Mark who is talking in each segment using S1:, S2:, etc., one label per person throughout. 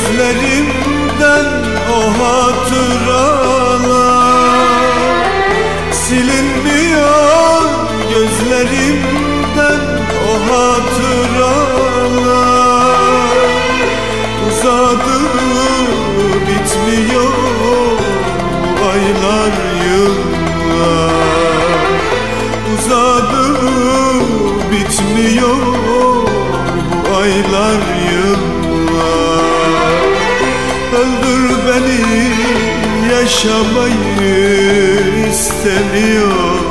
S1: Gözlerimden o hatıralar Silinmiyor. Gözlerimden o hatıralar Uzadı bitmiyor aylar yıllar. Yaşamayı istemiyorum.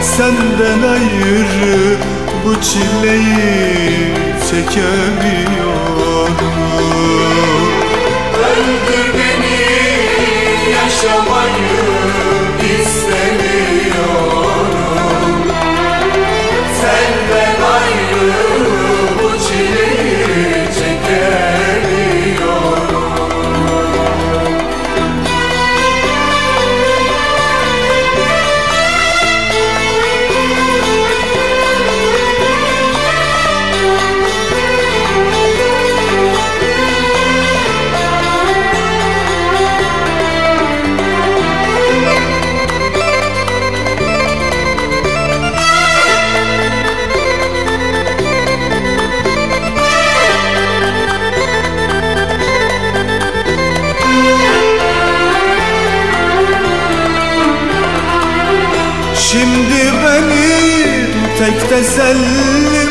S1: Senden ayrı bu çileyi çekemiyorum.
S2: Öldür beni yaşamayı
S1: Şimdi benim tek tesellim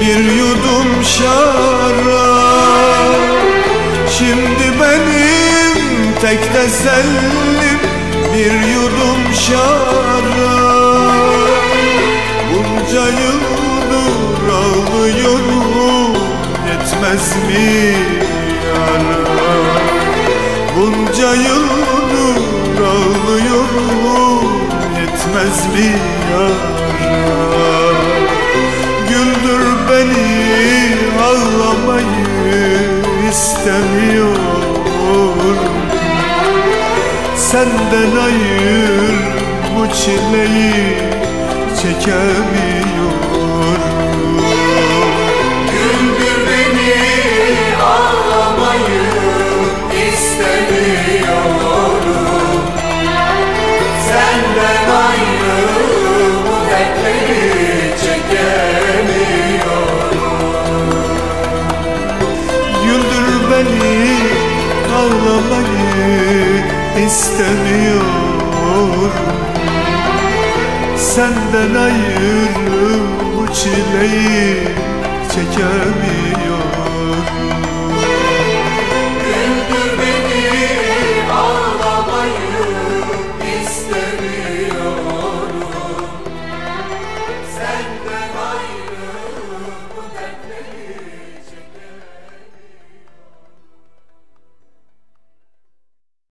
S1: bir yudum şarap. Şimdi benim tek tesellim bir yudum şarap. Bunca yıldır ağlıyorum yetmez mi yetmez mi yara Güldür beni ağlamayı istemiyorum. Senden ayır bu çileyi çekemiyorum istemiyorum. Senden ayrı bu çileyi çekemiyorum